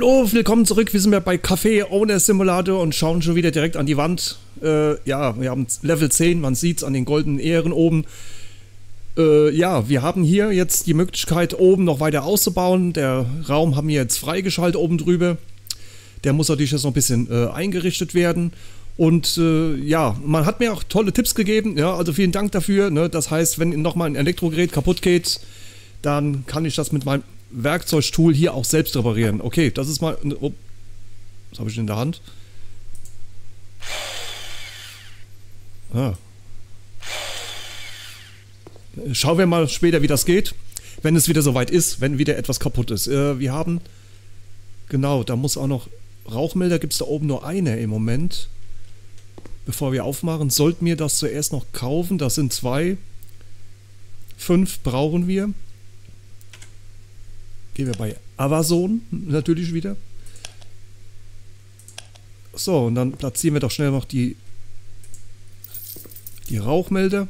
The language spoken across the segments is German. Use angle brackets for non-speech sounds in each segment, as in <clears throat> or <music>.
Hallo, willkommen zurück. Wir sind ja bei Café Owner Simulator und schauen schon wieder direkt an die Wand. Äh, ja, wir haben Level 10, man sieht es an den goldenen Ehren oben. Äh, ja, wir haben hier jetzt die Möglichkeit, oben noch weiter auszubauen. Der Raum haben wir jetzt freigeschaltet oben drüber. Der muss natürlich jetzt noch ein bisschen äh, eingerichtet werden. Und äh, ja, man hat mir auch tolle Tipps gegeben. Ja, also vielen Dank dafür. Ne? Das heißt, wenn nochmal ein Elektrogerät kaputt geht, dann kann ich das mit meinem Werkzeugtool hier auch selbst reparieren. Okay, das ist mal... Oh, was habe ich in der Hand? Ah. Schauen wir mal später, wie das geht. Wenn es wieder soweit ist, wenn wieder etwas kaputt ist. Äh, wir haben... Genau, da muss auch noch... Rauchmelder gibt es da oben nur eine im Moment. Bevor wir aufmachen, sollten wir das zuerst noch kaufen. Das sind zwei. Fünf brauchen wir. Gehen wir bei Amazon natürlich wieder. So, und dann platzieren wir doch schnell noch die, die Rauchmelder.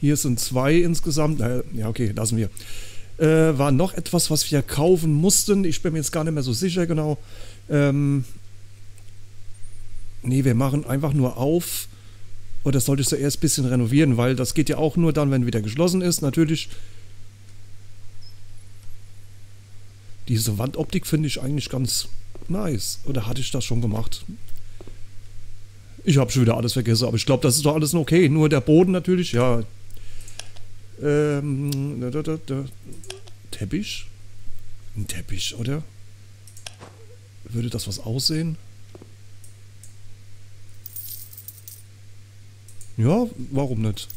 Hier sind zwei insgesamt. Ja, okay, lassen wir. Äh, war noch etwas, was wir kaufen mussten. Ich bin mir jetzt gar nicht mehr so sicher genau. Ähm, nee, wir machen einfach nur auf. Oder solltest du erst ein bisschen renovieren, weil das geht ja auch nur dann, wenn wieder geschlossen ist. Natürlich. Diese Wandoptik finde ich eigentlich ganz nice. Oder hatte ich das schon gemacht? Ich habe schon wieder alles vergessen, aber ich glaube, das ist doch alles okay. Nur der Boden natürlich, ja. Ähm, da, da, da. Teppich? Ein Teppich, oder? Würde das was aussehen? Ja, warum nicht?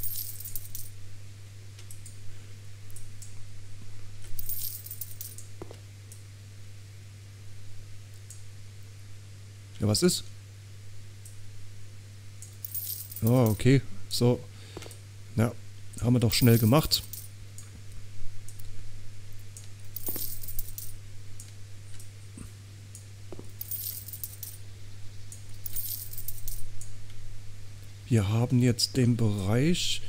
Ja, was ist? Ja, okay. So. Ja, haben wir doch schnell gemacht. Wir haben jetzt den Bereich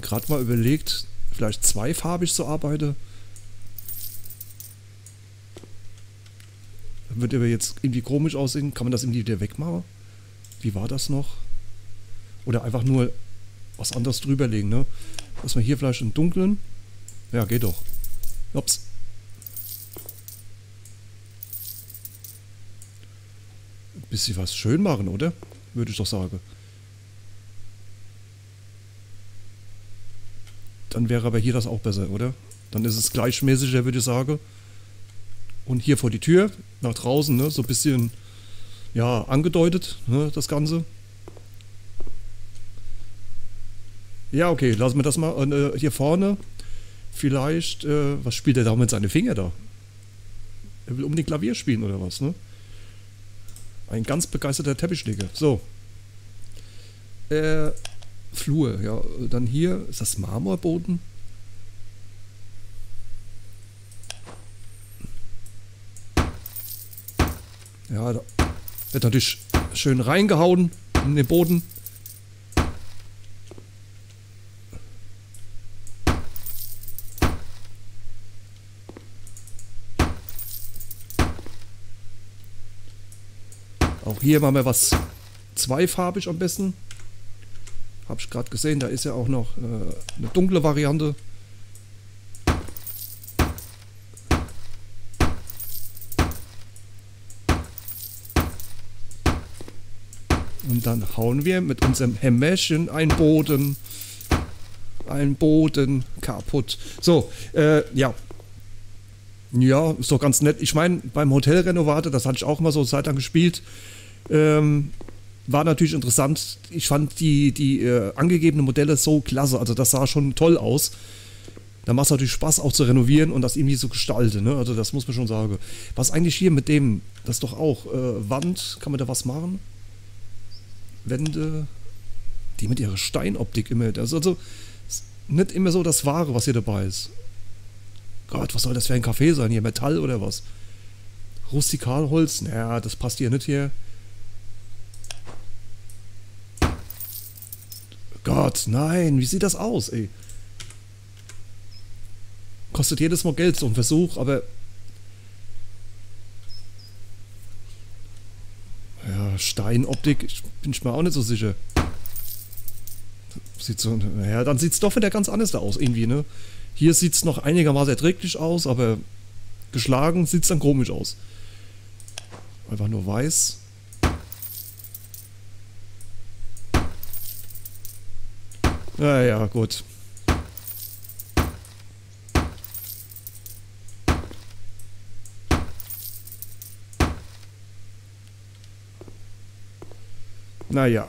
gerade mal überlegt, vielleicht zweifarbig zu arbeiten. Wird aber jetzt irgendwie komisch aussehen. Kann man das irgendwie wieder wegmachen? Wie war das noch? Oder einfach nur was anderes drüberlegen, ne? Dass wir hier vielleicht im Dunkeln. Ja, geht doch. Ups. Bisschen was schön machen, oder? Würde ich doch sagen. Dann wäre aber hier das auch besser, oder? Dann ist es gleichmäßiger, würde ich sagen. Und hier vor die Tür, nach draußen, ne? so ein bisschen, ja, angedeutet, ne? das Ganze. Ja, okay, lassen wir das mal. Und, äh, hier vorne, vielleicht, äh, was spielt er da mit seinen Fingern da? Er will unbedingt Klavier spielen oder was, ne? Ein ganz begeisterter Teppichleger. So. Äh, Flur. Ja, dann hier ist das Marmorboden. Ja, da wird natürlich schön reingehauen in den Boden. Auch hier machen wir was zweifarbig am besten. Habe ich gerade gesehen, da ist ja auch noch äh, eine dunkle Variante. Und dann hauen wir mit unserem Hämmerchen einen Boden, einen Boden kaputt. So, äh, ja. Ja, ist doch ganz nett. Ich meine, beim Hotelrenovator, das hatte ich auch mal so Zeit lang gespielt. Ähm, war natürlich interessant. Ich fand die, die äh, angegebenen Modelle so klasse. Also das sah schon toll aus. Da macht es natürlich Spaß auch zu renovieren und das irgendwie so gestalten. Ne? Also das muss man schon sagen. Was eigentlich hier mit dem, das doch auch äh, Wand, kann man da was machen? Wände, die mit ihrer Steinoptik immer. Also, also nicht immer so das Wahre, was hier dabei ist. Gott, was soll das für ein Café sein hier? Metall oder was? Rustikalholz? Naja, das passt hier nicht hier. Gott, nein, wie sieht das aus, ey? kostet jedes Mal Geld, so ein Versuch, aber. Ja, Steinoptik, ich bin ich mir auch nicht so sicher. Sieht so. Ja, dann sieht es doch wieder ganz anders aus, irgendwie, ne? Hier sieht es noch einigermaßen erträglich aus, aber geschlagen sieht es dann komisch aus. Einfach nur weiß. Ja, ja, gut. Naja.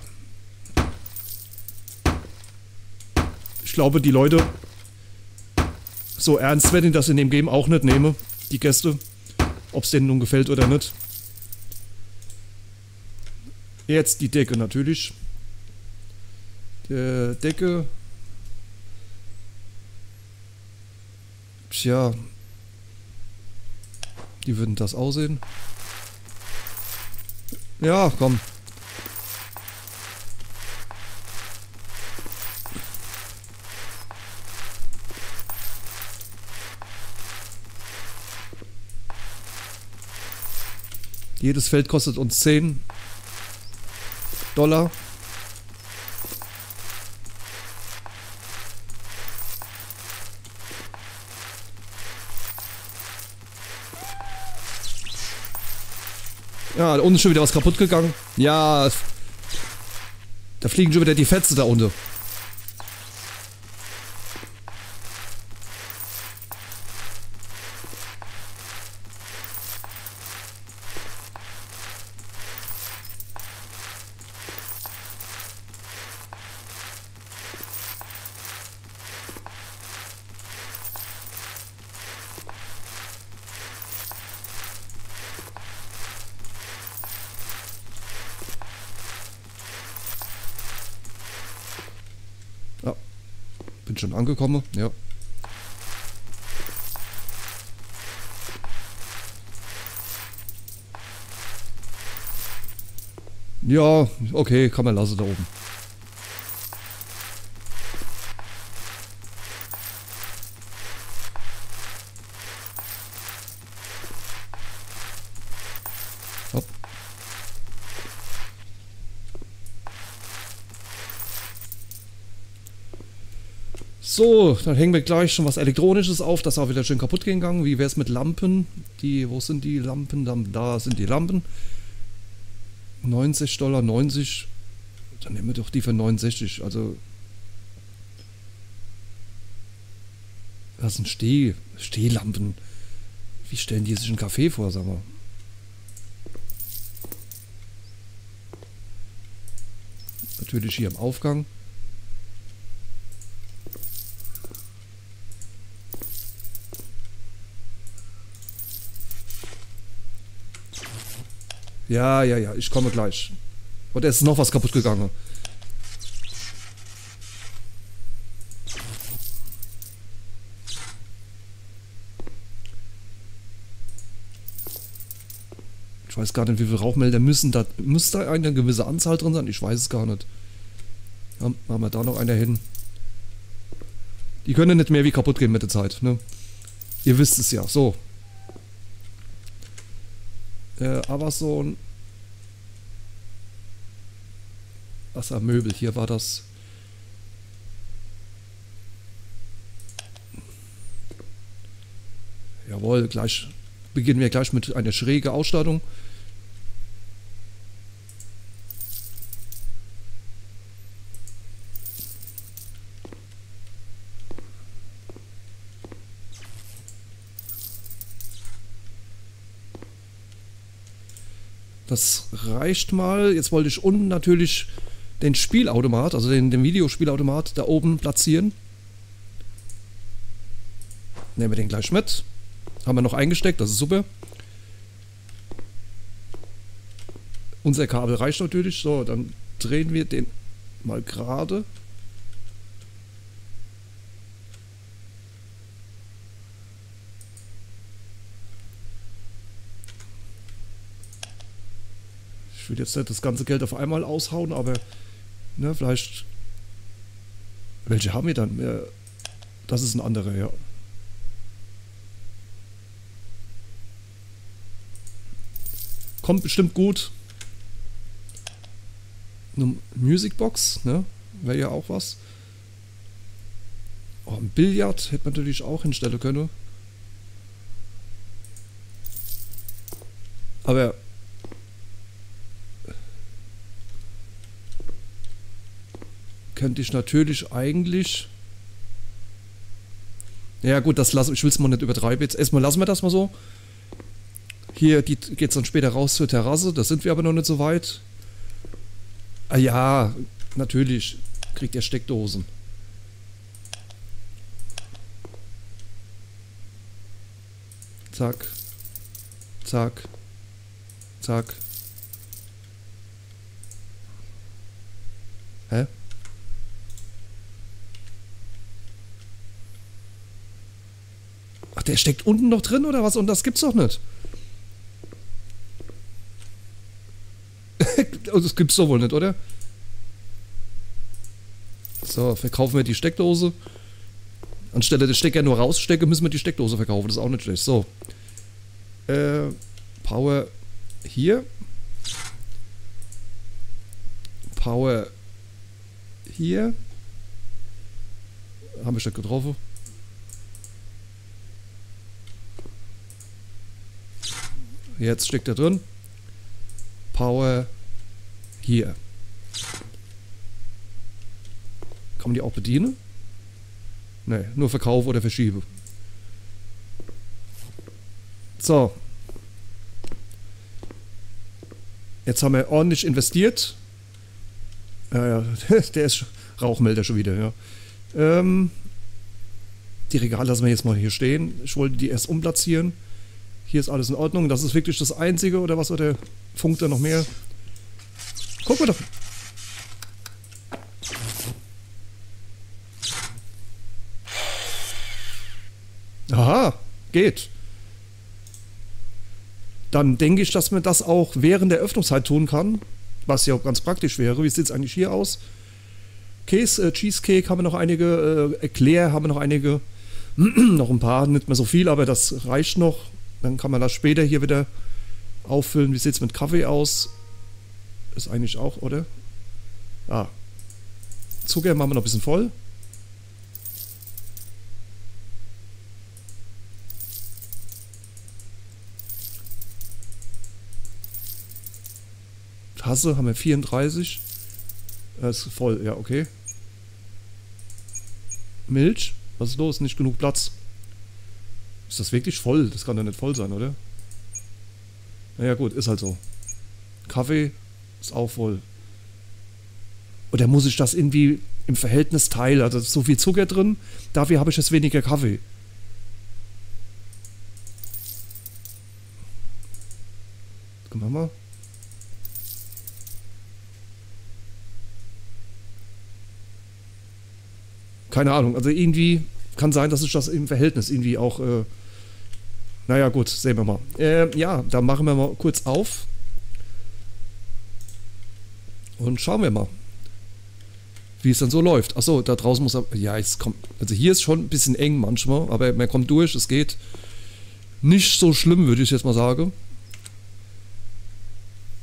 Ich glaube, die Leute so ernst werden das in dem Game auch nicht nehmen, die Gäste. Ob es denen nun gefällt oder nicht. Jetzt die Decke natürlich. Der Decke. Tja. Wie würden das aussehen? Ja, komm. Jedes Feld kostet uns 10 Dollar. Ja, da unten ist schon wieder was kaputt gegangen. Ja, da fliegen schon wieder die Fetze da unten. Angekommen, ja. Ja, okay, kann man lassen da oben. So, dann hängen wir gleich schon was Elektronisches auf. Das auch wieder schön kaputt gegangen. Wie wäre es mit Lampen? Die, wo sind die Lampen? Da sind die Lampen. 90 Dollar, 90. Dann nehmen wir doch die für 69. Also. Das sind Steh, Stehlampen. Wie stellen die sich einen Kaffee vor, sag mal? Natürlich hier im Aufgang. Ja, ja, ja, ich komme gleich. Oder ist noch was kaputt gegangen? Ich weiß gar nicht, wie viele Rauchmelder müssen da. Muss da eine gewisse Anzahl drin sein? Ich weiß es gar nicht. Ja, machen wir da noch einer hin. Die können nicht mehr wie kaputt gehen mit der Zeit, ne? Ihr wisst es ja. So, äh, Amazon Wassermöbel, hier war das Jawohl, gleich beginnen wir gleich mit einer schräge Ausstattung. Das reicht mal. Jetzt wollte ich unten natürlich den Spielautomat, also den, den Videospielautomat da oben platzieren. Nehmen wir den gleich mit. Haben wir noch eingesteckt, das ist super. Unser Kabel reicht natürlich. So, dann drehen wir den mal gerade. würde jetzt nicht das ganze Geld auf einmal aushauen, aber ne, vielleicht. Welche haben wir dann? Das ist ein anderer, ja. Kommt bestimmt gut. Eine Musicbox, ne? Wäre ja auch was. Oh, ein Billard hätte man natürlich auch hinstellen können. Aber könnte ich natürlich eigentlich. Ja gut, das lasse ich will es mal nicht übertreiben. Jetzt erstmal lassen wir das mal so. Hier geht es dann später raus zur Terrasse. Da sind wir aber noch nicht so weit. Ah ja, natürlich kriegt ihr Steckdosen. Zack. Zack. Zack. Hä? Ach, der steckt unten noch drin oder was? Und das gibt's doch nicht. <laughs> das gibt's doch wohl nicht, oder? So, verkaufen wir die Steckdose. Anstelle des Stecker nur rausstecken, müssen wir die Steckdose verkaufen. Das ist auch nicht schlecht. So. Äh, Power hier. Power hier. Haben wir schon getroffen. Jetzt steckt er drin. Power hier. Kann man die auch bedienen? Ne, nur verkaufe oder verschiebe. So. Jetzt haben wir ordentlich investiert. Ja, ja, <laughs> der ist Rauchmelder schon wieder, ja. Ähm, die Regale lassen wir jetzt mal hier stehen. Ich wollte die erst umplatzieren. Hier ist alles in Ordnung. Das ist wirklich das Einzige, oder was? Oder funkt da noch mehr? Gucken wir doch. Aha, geht. Dann denke ich, dass man das auch während der Öffnungszeit tun kann. Was ja auch ganz praktisch wäre. Wie sieht es eigentlich hier aus? Käse, äh, Cheesecake haben wir noch einige, äh, Eclair haben wir noch einige. <clears throat> noch ein paar, nicht mehr so viel, aber das reicht noch. Dann kann man das später hier wieder auffüllen. Wie sieht es mit Kaffee aus? Ist eigentlich auch, oder? Ah. Zucker machen wir noch ein bisschen voll. Tasse haben wir 34. Das ist voll, ja, okay. Milch? Was ist los? Nicht genug Platz. Ist das wirklich voll? Das kann doch nicht voll sein, oder? Naja gut, ist halt so. Kaffee ist auch voll. Oder muss ich das irgendwie im Verhältnis teilen? Also so viel Zucker drin, dafür habe ich jetzt weniger Kaffee. Gucken wir mal. Keine Ahnung, also irgendwie kann sein, dass ich das im Verhältnis irgendwie auch. Äh, naja, gut, sehen wir mal. Äh, ja, dann machen wir mal kurz auf. Und schauen wir mal, wie es dann so läuft. Achso, da draußen muss er. Ja, jetzt kommt. Also hier ist schon ein bisschen eng manchmal, aber man kommt durch, es geht. Nicht so schlimm, würde ich jetzt mal sagen.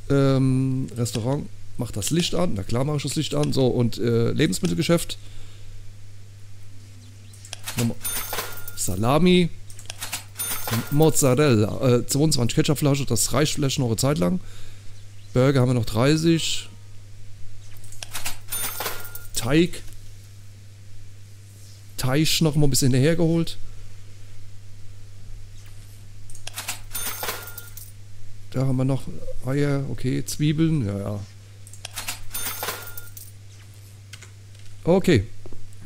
Ähm, Restaurant macht das Licht an. Na klar mache ich das Licht an. So, und äh, Lebensmittelgeschäft. Salami, Mozzarella, äh, 22 Ketchupflasche, das reicht vielleicht noch eine Zeit lang. Burger haben wir noch 30. Teig. Teig noch mal ein bisschen hergeholt. Da haben wir noch Eier, okay, Zwiebeln, ja, ja. Okay.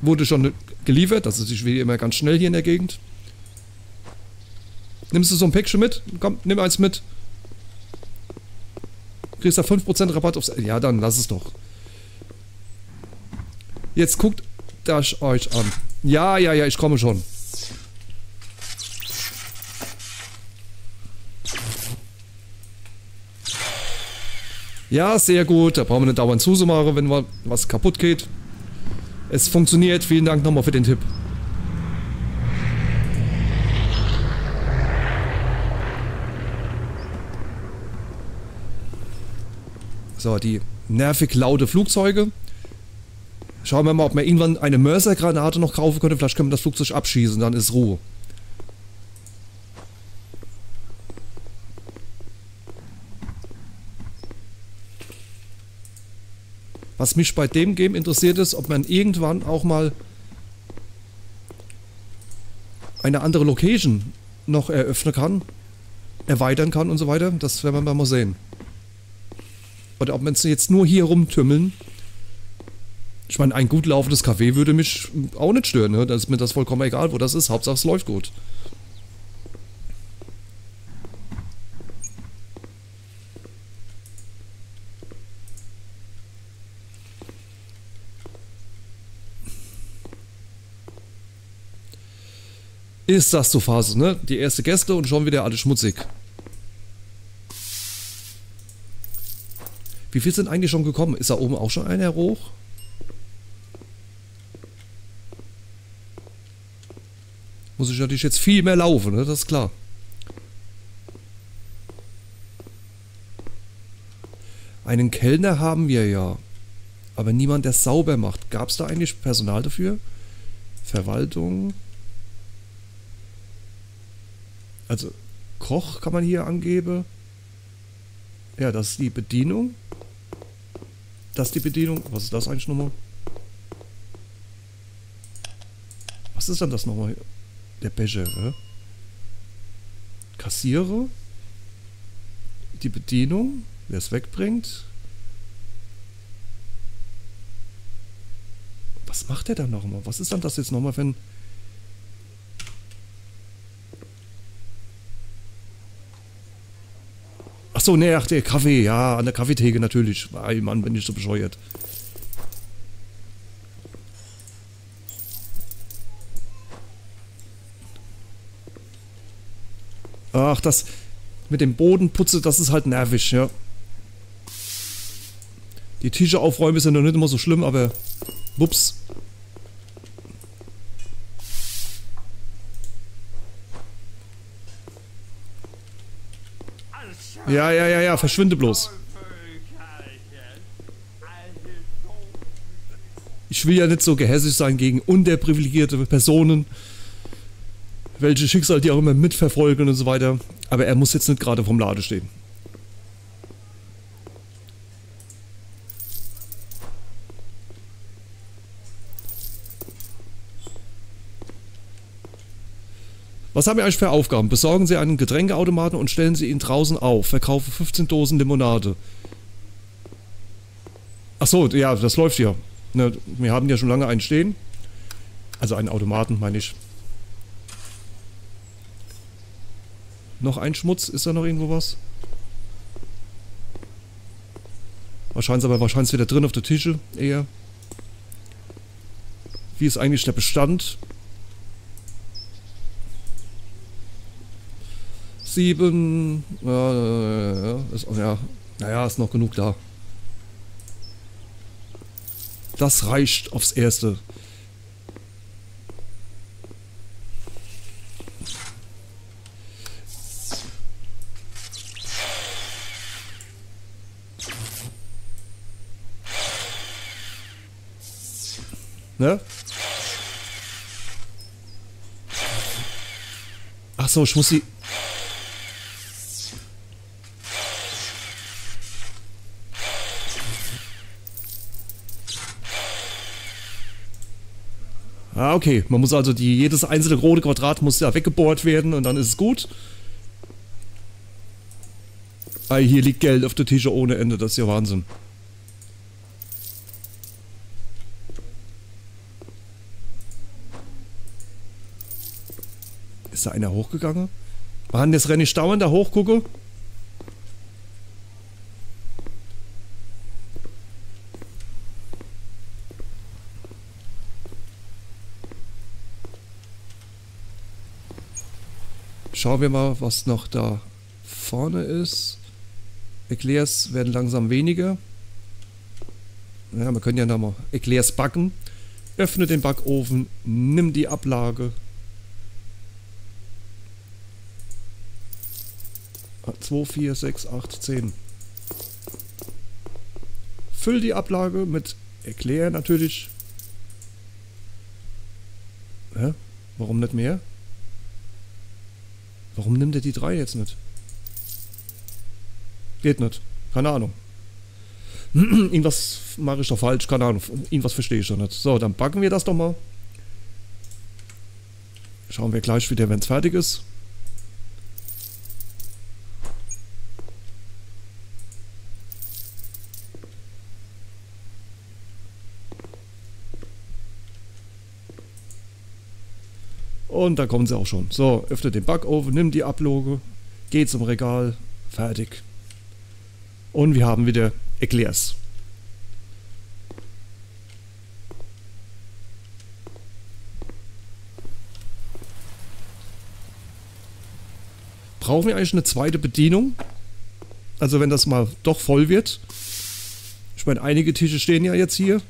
Wurde schon geliefert. Das ist wie immer ganz schnell hier in der Gegend. Nimmst du so ein Päckchen mit? Komm, nimm eins mit. Kriegst da 5% Rabatt aufs... Ja, dann lass es doch. Jetzt guckt das euch an. Ja, ja, ja, ich komme schon. Ja, sehr gut. Da brauchen wir nicht dauernd zuzumachen, wenn was kaputt geht. Es funktioniert. Vielen Dank nochmal für den Tipp. So, die nervig laute Flugzeuge. Schauen wir mal, ob man irgendwann eine Mörsergranate noch kaufen könnte. Vielleicht können wir das Flugzeug abschießen, dann ist Ruhe. Was mich bei dem Game interessiert ist, ob man irgendwann auch mal eine andere Location noch eröffnen kann, erweitern kann und so weiter. Das werden wir mal sehen. Oder ob man es jetzt nur hier rumtümmeln. Ich meine, ein gut laufendes Café würde mich auch nicht stören. Ne? Da ist mir das vollkommen egal, wo das ist. Hauptsache es läuft gut. Ist das so Phase, ne? Die erste Gäste und schon wieder alles schmutzig. Wie viel sind eigentlich schon gekommen? Ist da oben auch schon einer hoch? Muss ich natürlich jetzt viel mehr laufen, ne? Das ist klar. Einen Kellner haben wir ja. Aber niemand, der sauber macht. Gab es da eigentlich Personal dafür? Verwaltung. Also Koch kann man hier angeben. Ja, das ist die Bedienung. Das ist die Bedienung. Was ist das eigentlich nochmal? Was ist dann das nochmal? Der Becher, hä? Kassierer. Die Bedienung. Wer es wegbringt. Was macht der dann nochmal? Was ist dann das jetzt nochmal ein... Achso, ne, ach, der Kaffee, ja, an der Kaffeetheke natürlich. Ey, Mann, bin ich so bescheuert. Ach, das mit dem Bodenputze, das ist halt nervig, ja. Die Tische aufräumen ist ja noch nicht immer so schlimm, aber wups. Ja, ja, ja, ja, verschwinde bloß. Ich will ja nicht so gehässig sein gegen unterprivilegierte Personen, welche Schicksal die auch immer mitverfolgen und so weiter. Aber er muss jetzt nicht gerade vom Lade stehen. Was haben wir eigentlich für Aufgaben? Besorgen Sie einen Getränkeautomaten und stellen Sie ihn draußen auf. Verkaufen 15 Dosen Limonade. Ach so, ja, das läuft ja. Ne, wir haben ja schon lange einen stehen. Also einen Automaten, meine ich. Noch ein Schmutz? Ist da noch irgendwo was? Wahrscheinlich aber wahrscheinlich wieder drin auf der Tische eher. Wie ist eigentlich der Bestand? Sieben. Ja, ist, ja, naja, ist noch genug da. Das reicht aufs Erste. Ne? Ach so, ich muss sie Ah, okay. Man muss also die, jedes einzelne rote Quadrat muss ja weggebohrt werden und dann ist es gut. Ah, hier liegt Geld auf der Tische ohne Ende. Das ist ja Wahnsinn. Ist da einer hochgegangen? Mann, jetzt renne ich dauernd da hoch, Schauen wir mal, was noch da vorne ist. Eclairs werden langsam weniger. Ja, wir können ja noch mal Eclairs backen. Öffne den Backofen, nimm die Ablage. 2, 4, 6, 8, 10. Füll die Ablage mit Erklär natürlich. Hä? Warum nicht mehr? Warum nimmt er die drei jetzt nicht? Geht nicht. Keine Ahnung. <clears throat> Irgendwas mache ich doch falsch. Keine Ahnung. Irgendwas verstehe ich doch nicht. So, dann backen wir das doch mal. Schauen wir gleich wieder, wenn es fertig ist. Und da kommen sie auch schon. So, öffne den Backofen, nimm die Abloge, geh zum Regal, fertig. Und wir haben wieder Eclairs. Brauchen wir eigentlich eine zweite Bedienung? Also wenn das mal doch voll wird. Ich meine, einige Tische stehen ja jetzt hier.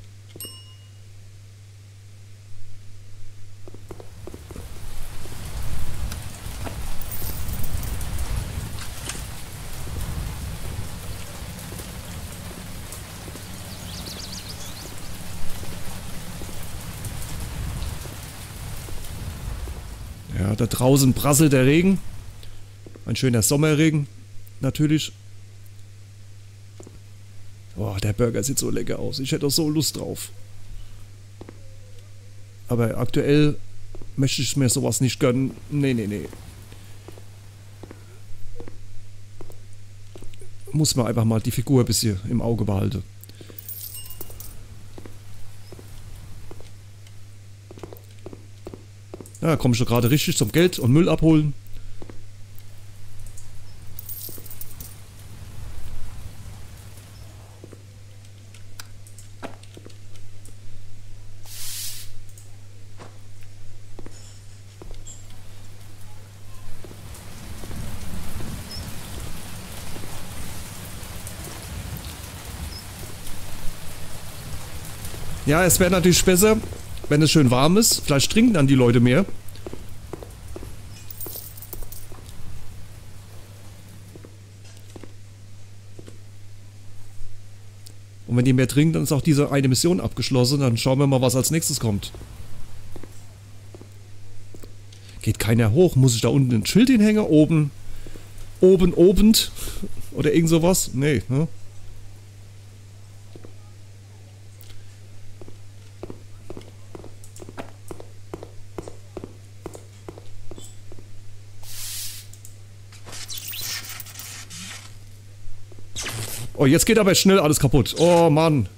da draußen prasselt der Regen. Ein schöner Sommerregen, natürlich. Boah, der Burger sieht so lecker aus. Ich hätte auch so Lust drauf. Aber aktuell möchte ich mir sowas nicht gönnen. Nee, nee, nee. Muss man einfach mal die Figur ein bisschen im Auge behalten. Ja, komme ich doch gerade richtig zum Geld und Müll abholen. Ja, es wäre natürlich besser, wenn es schön warm ist. Vielleicht trinken dann die Leute mehr. Und wenn die mehr trinken, dann ist auch diese eine Mission abgeschlossen. Dann schauen wir mal, was als nächstes kommt. Geht keiner hoch? Muss ich da unten ein Schild hinhängen? Oben, oben, obend? <laughs> Oder irgend sowas? Nee, ne? Jetzt geht aber schnell alles kaputt. Oh, Mann.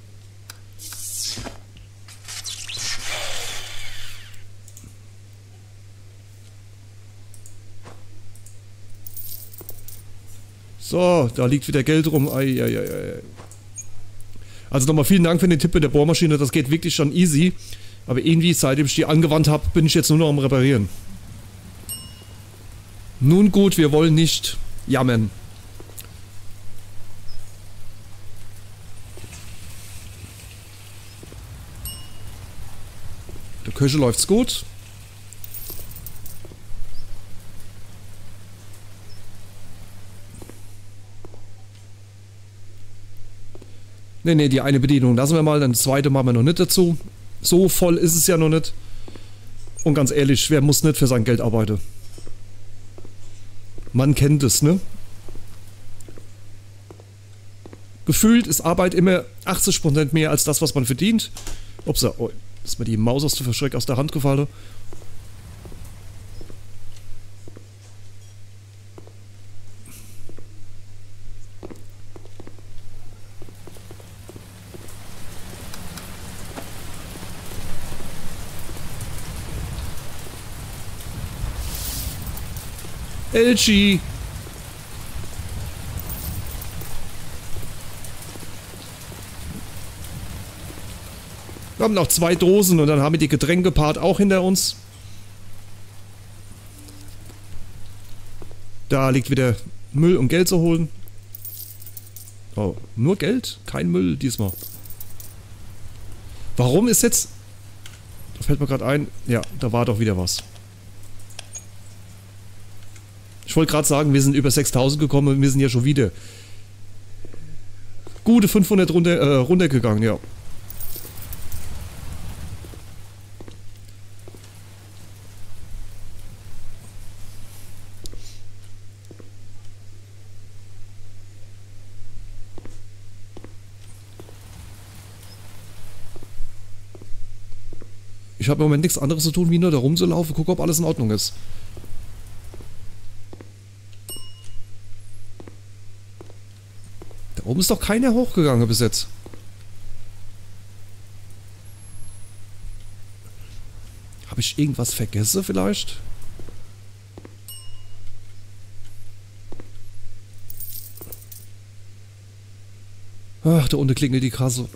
So, da liegt wieder Geld rum. Ei, ei, ei, also nochmal vielen Dank für den Tipp mit der Bohrmaschine. Das geht wirklich schon easy. Aber irgendwie, seitdem ich die angewandt habe, bin ich jetzt nur noch am Reparieren. Nun gut, wir wollen nicht jammern. Küche läuft's gut. Ne, ne, die eine Bedienung lassen wir mal, dann die zweite machen wir noch nicht dazu. So voll ist es ja noch nicht. Und ganz ehrlich, wer muss nicht für sein Geld arbeiten? Man kennt es, ne? Gefühlt ist Arbeit immer 80% mehr als das, was man verdient. Ups, oh, ist mir die Maus aus der Verschreck aus der Hand gefallen. LG Wir haben noch zwei Dosen und dann haben wir die Getränkepart auch hinter uns. Da liegt wieder Müll und Geld zu holen. Oh, nur Geld? Kein Müll diesmal. Warum ist jetzt... Da fällt mir gerade ein. Ja, da war doch wieder was. Ich wollte gerade sagen, wir sind über 6000 gekommen und wir sind ja schon wieder gute 500 runter, äh, runtergegangen, ja. Ich habe im Moment nichts anderes zu tun, wie nur da rumzulaufen, gucke, ob alles in Ordnung ist. Da oben ist doch keiner hochgegangen bis jetzt. Habe ich irgendwas vergessen vielleicht? Ach, da unten klingelt die Kasse.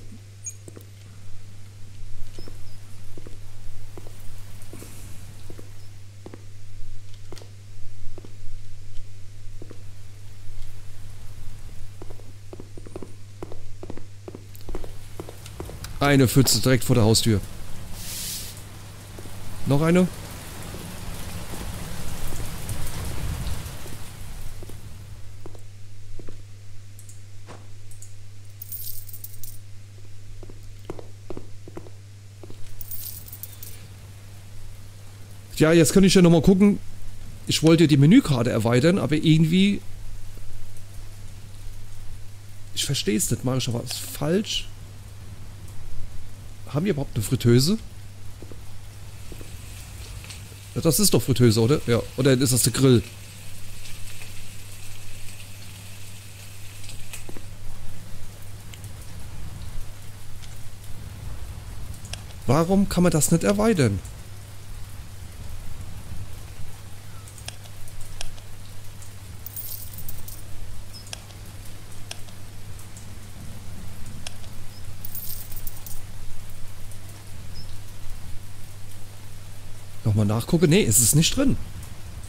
Eine Pfütze direkt vor der Haustür. Noch eine? Ja, jetzt kann ich ja nochmal gucken. Ich wollte die Menükarte erweitern, aber irgendwie... Ich verstehe es nicht. Mache ich aber was falsch? Haben wir überhaupt eine Fritteuse? Das ist doch Fritteuse, oder? Ja. Oder ist das der Grill? Warum kann man das nicht erweitern? Nochmal nachgucke. Ist es nicht drin.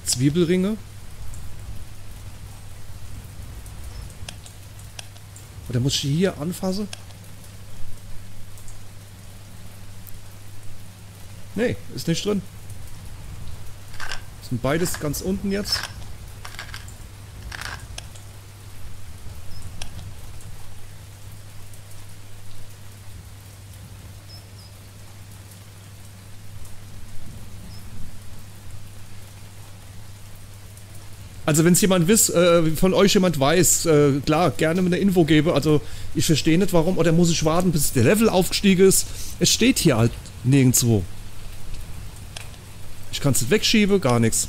Zwiebelringe. Oder muss ich hier anfassen? Nee, ist nicht drin. Sind beides ganz unten jetzt. Also wenn es jemand wiss, äh, von euch jemand weiß, äh, klar, gerne mit einer Info gebe. Also ich verstehe nicht warum, oder muss ich warten, bis der Level aufgestiegen ist. Es steht hier halt nirgendwo. Ich kann es nicht wegschieben, gar nichts.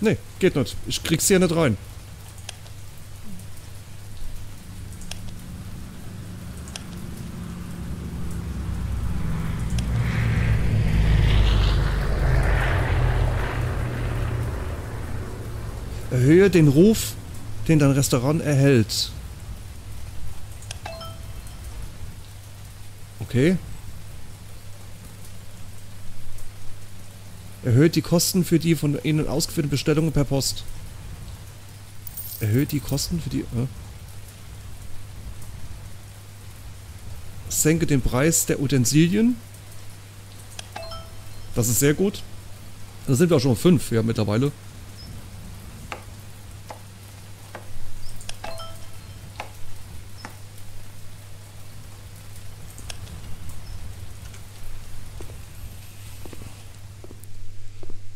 Nee, geht nicht. Ich krieg's hier nicht rein. Erhöhe den Ruf, den dein Restaurant erhält. Okay. Erhöht die Kosten für die von Ihnen ausgeführten Bestellungen per Post. Erhöht die Kosten für die... Äh. Senke den Preis der Utensilien. Das ist sehr gut. Da sind wir auch schon fünf, ja, mittlerweile.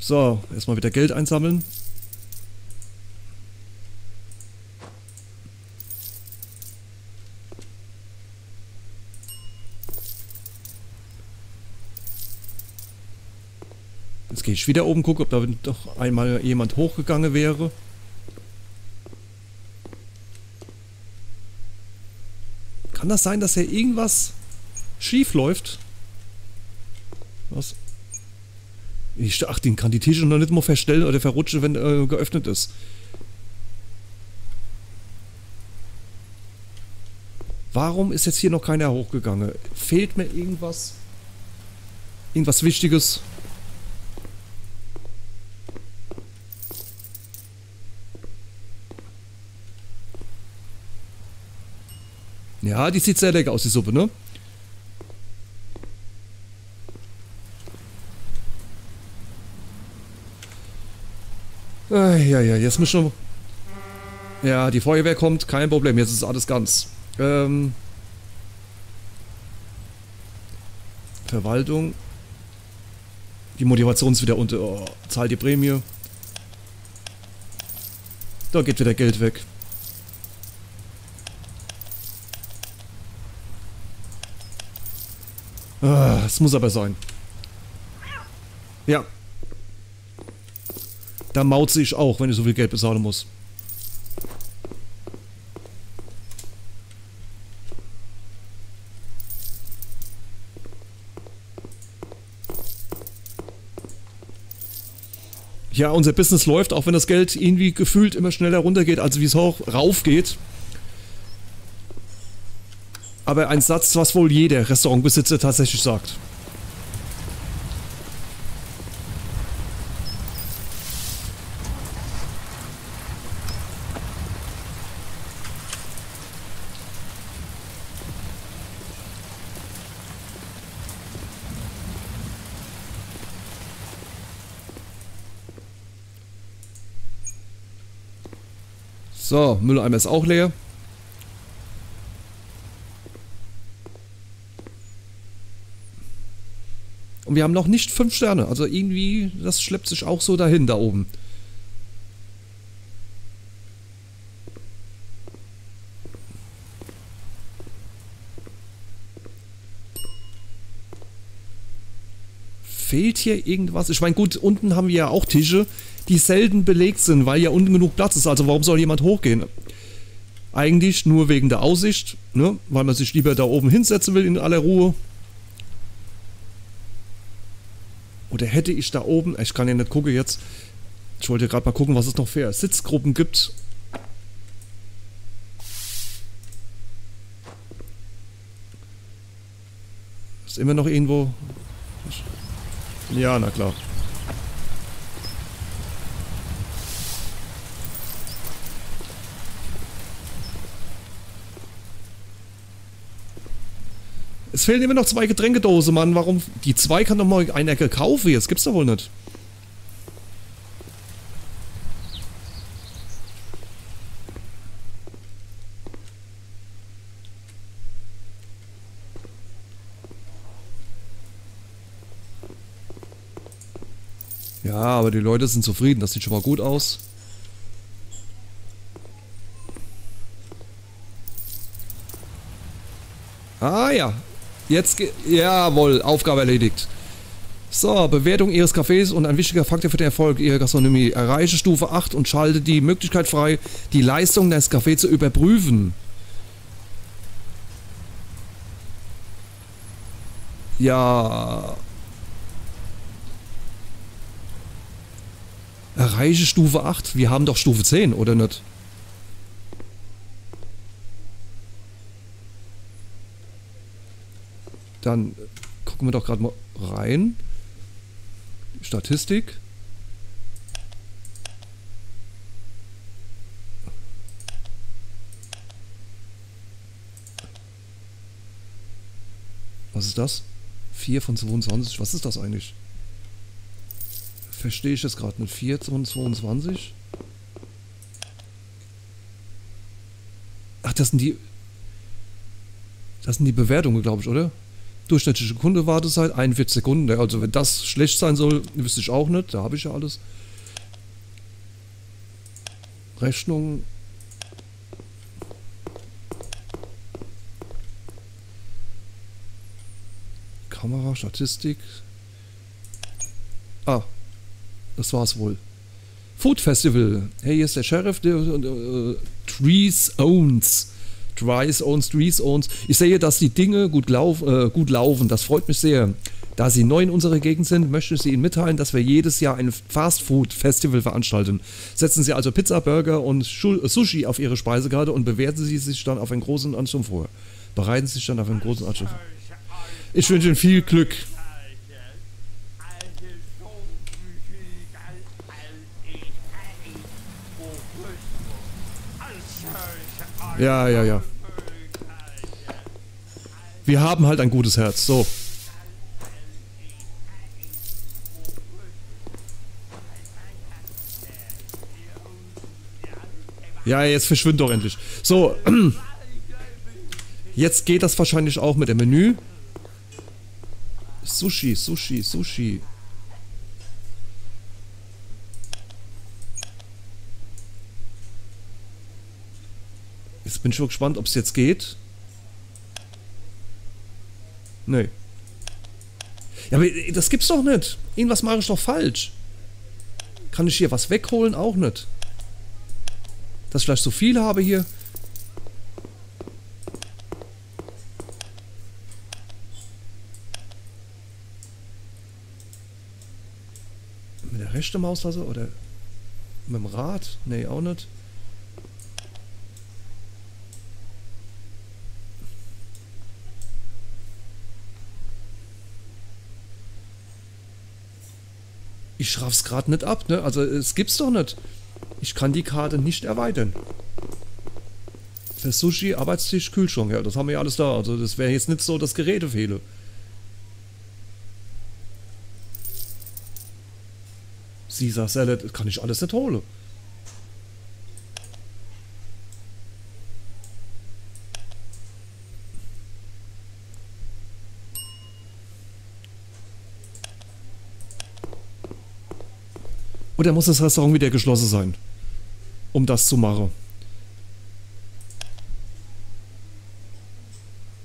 So, erstmal wieder Geld einsammeln. Jetzt gehe ich wieder oben gucken, ob da doch einmal jemand hochgegangen wäre. Kann das sein, dass hier irgendwas schief läuft? Was? Ich, ach, den kann die Tische noch nicht mal verstellen oder verrutschen, wenn äh, geöffnet ist. Warum ist jetzt hier noch keiner hochgegangen? Fehlt mir irgendwas? Irgendwas Wichtiges? Ja, die sieht sehr lecker aus, die Suppe, ne? Äh, ja, ja, jetzt müssen wir... Ja, die Feuerwehr kommt, kein Problem, jetzt ist alles ganz. Ähm... Verwaltung. Die Motivation ist wieder unter... Oh, zahlt die Prämie. Da geht wieder Geld weg. Ah, es muss aber sein. Ja. Da maut ich auch, wenn ich so viel Geld bezahlen muss. Ja, unser Business läuft, auch wenn das Geld irgendwie gefühlt immer schneller runtergeht, als wie es hoch rauf geht. Aber ein Satz, was wohl jeder Restaurantbesitzer tatsächlich sagt. So, Mülleimer ist auch leer. Und wir haben noch nicht 5 Sterne. Also irgendwie, das schleppt sich auch so dahin da oben. Fehlt hier irgendwas? Ich meine, gut, unten haben wir ja auch Tische, die selten belegt sind, weil ja unten genug Platz ist. Also warum soll jemand hochgehen? Eigentlich nur wegen der Aussicht, ne? weil man sich lieber da oben hinsetzen will in aller Ruhe. Oder hätte ich da oben, ich kann ja nicht gucken jetzt, ich wollte gerade mal gucken, was es noch für Sitzgruppen gibt. Ist immer noch irgendwo... Ja, na klar. Es fehlen immer noch zwei Getränkedose, Mann. Warum? Die zwei kann doch mal einer kaufen. Jetzt gibt's doch wohl nicht. Ja, aber die Leute sind zufrieden. Das sieht schon mal gut aus. Ah ja, Jetzt, jawohl, Aufgabe erledigt. So, Bewertung Ihres Cafés und ein wichtiger Faktor für den Erfolg Ihrer Gastronomie. Erreiche Stufe 8 und schalte die Möglichkeit frei, die Leistung des Cafés zu überprüfen. Ja. Erreiche Stufe 8. Wir haben doch Stufe 10, oder nicht? Dann gucken wir doch gerade mal rein. Statistik. Was ist das? 4 von 22. Was ist das eigentlich? Verstehe ich das gerade nicht. 4 von 22? Ach, das sind die. Das sind die Bewertungen, glaube ich, oder? Durchschnittliche Kundewartezeit 41 Sekunden. Also wenn das schlecht sein soll, wüsste ich auch nicht. Da habe ich ja alles. Rechnung. Kamera, Statistik. Ah, das war's wohl. Food Festival. Hey, hier ist der Sheriff, der äh, Trees Owns. Dries Owns, Dries Owns. Ich sehe, dass die Dinge gut, lauf, äh, gut laufen. Das freut mich sehr. Da Sie neu in unserer Gegend sind, möchte ich Ihnen mitteilen, dass wir jedes Jahr ein Fast-Food-Festival veranstalten. Setzen Sie also Pizza, Burger und äh, Sushi auf Ihre Speisekarte und bewerten Sie sich dann auf einen großen Ansturm vor. Bereiten Sie sich dann auf einen großen Ansturm vor. Ich wünsche Ihnen viel Glück. Ja, ja, ja. Wir haben halt ein gutes Herz. So. Ja, jetzt verschwind doch endlich. So. <clears throat> Jetzt geht das wahrscheinlich auch mit dem Menü. Sushi, Sushi, Sushi. Jetzt bin ich schon gespannt, ob es jetzt geht. Nee. Ja, aber das gibt's doch nicht. Irgendwas mache ich doch falsch. Kann ich hier was wegholen? Auch nicht. Dass ich vielleicht so viel habe hier. Mit der rechten Maustaste oder mit dem Rad? Nee, auch nicht. Ich raff's gerade nicht ab, ne? Also es gibt's doch nicht. Ich kann die Karte nicht erweitern. Für Sushi, Arbeitstisch, Kühlschrank, ja, das haben wir ja alles da. Also das wäre jetzt nicht so, dass Geräte fehle. Caesar Salad, das kann ich alles nicht holen. Oder muss das Restaurant wieder geschlossen sein? Um das zu machen.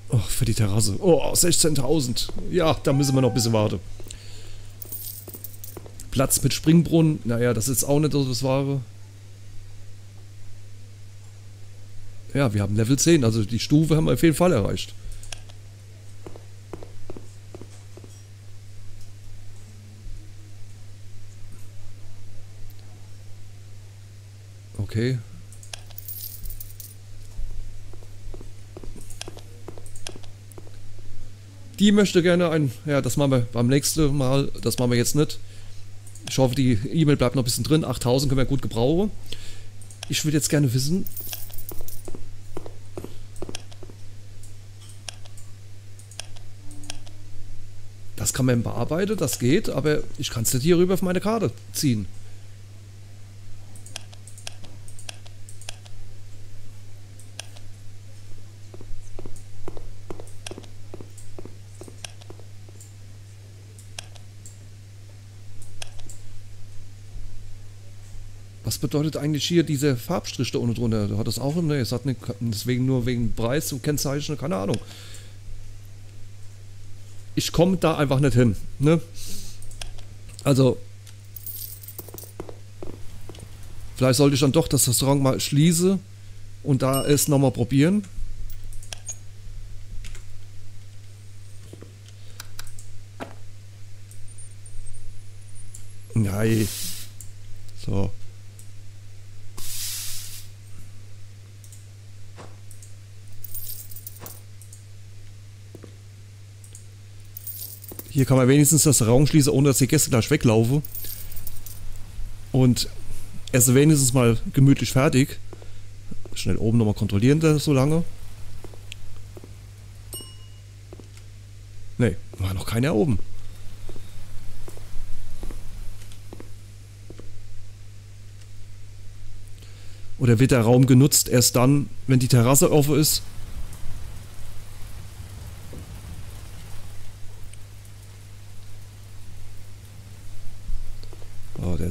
Oh, für die Terrasse. Oh, 16.000. Ja, da müssen wir noch ein bisschen warten. Platz mit Springbrunnen. Naja, das ist auch nicht das Wahre. Ja, wir haben Level 10. Also die Stufe haben wir auf jeden Fall erreicht. Okay. Die möchte gerne ein... Ja, das machen wir beim nächsten Mal. Das machen wir jetzt nicht. Ich hoffe, die E-Mail bleibt noch ein bisschen drin. 8000 können wir gut gebrauchen. Ich würde jetzt gerne wissen... Das kann man bearbeiten, das geht, aber ich kann es nicht hier rüber auf meine Karte ziehen. Was bedeutet eigentlich hier diese Farbstrich da unten drunter? Hat das auch? Ne, es hat nicht, deswegen nur wegen Preis und Kennzeichen, keine Ahnung. Ich komme da einfach nicht hin. Ne? Also, vielleicht sollte ich dann doch das Restaurant mal schließen und da es nochmal probieren. Nein. So. Hier kann man wenigstens das Raum schließen, ohne dass die Gäste gleich weglaufen. Und esse wenigstens mal gemütlich fertig. Schnell oben nochmal kontrollieren, das so lange. Ne, war noch keiner oben. Oder wird der Raum genutzt erst dann, wenn die Terrasse offen ist?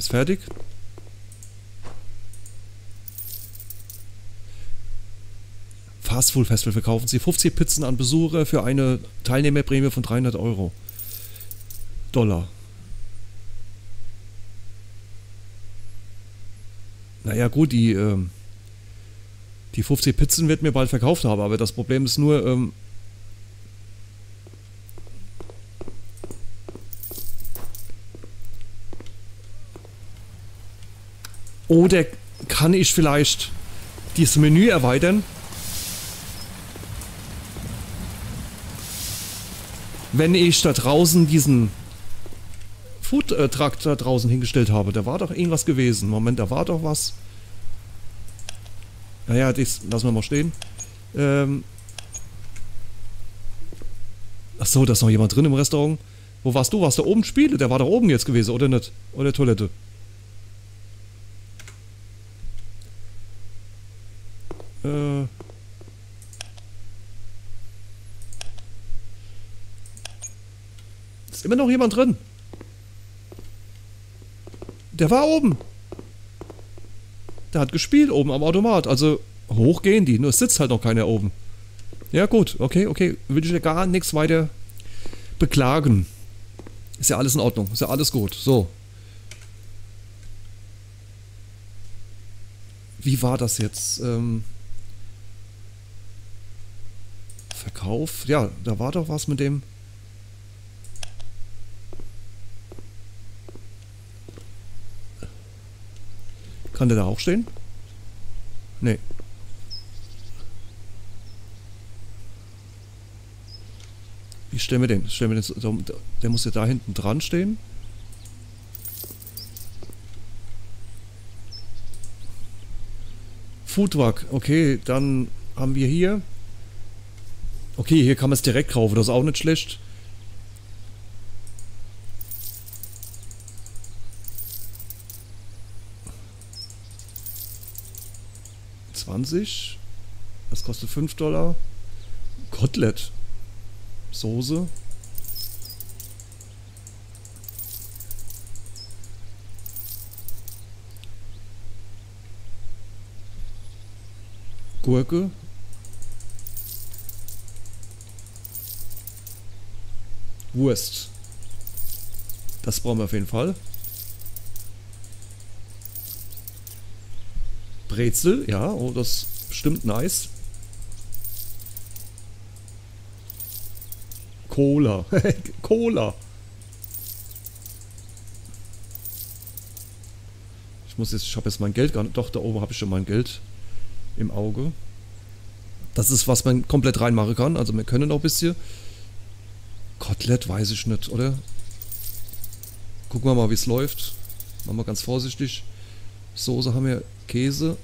ist fertig. Fast Food Festival verkaufen sie 50 Pizzen an Besucher für eine Teilnehmerprämie von 300 Euro. Dollar. Naja gut, die, ähm, die 50 Pizzen wird mir bald verkauft haben, aber das Problem ist nur, ähm, Oder kann ich vielleicht dieses Menü erweitern? Wenn ich da draußen diesen Food-Truck da draußen hingestellt habe, da war doch irgendwas gewesen. Moment, da war doch was. Naja, das lassen wir mal stehen. Ähm Achso, da ist noch jemand drin im Restaurant. Wo warst du? Warst du oben Spiele? Der war da oben jetzt gewesen, oder nicht? Oder Toilette? Immer noch jemand drin. Der war oben. Der hat gespielt oben am Automat. Also hoch gehen die, nur es sitzt halt noch keiner oben. Ja gut, okay, okay. Will ich ja gar nichts weiter beklagen. Ist ja alles in Ordnung, ist ja alles gut. So. Wie war das jetzt? Ähm Verkauf? Ja, da war doch was mit dem... Kann der da auch stehen? Nee. Wie stellen wir den? Stellen wir den der muss ja da hinten dran stehen. Foodwag, okay, dann haben wir hier. Okay, hier kann man es direkt kaufen, das ist auch nicht schlecht. 20. Das kostet 5 Dollar. Kotelett. Soße. Gurke. Wurst. Das brauchen wir auf jeden Fall. Brezel, ja, oh, das stimmt nice. Cola. <laughs> Cola. Ich muss jetzt, ich habe jetzt mein Geld gar nicht. Doch, da oben habe ich schon mein Geld im Auge. Das ist, was man komplett reinmachen kann. Also wir können auch ein bisschen. Kotelett weiß ich nicht, oder? Gucken wir mal, wie es läuft. Machen wir ganz vorsichtig. Soße haben wir Käse.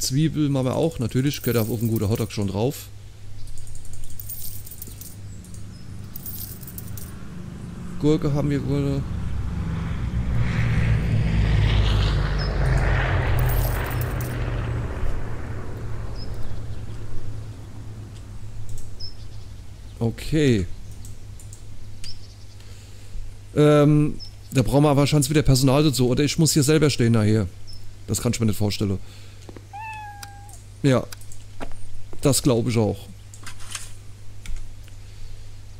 Zwiebel machen wir auch, natürlich, gehört auf ein guter Hotdog schon drauf. Gurke haben wir gerade. Okay. Ähm, da brauchen wir wahrscheinlich wieder Personal dazu. Oder ich muss hier selber stehen nachher. Das kann ich mir nicht vorstellen. Ja. Das glaube ich auch.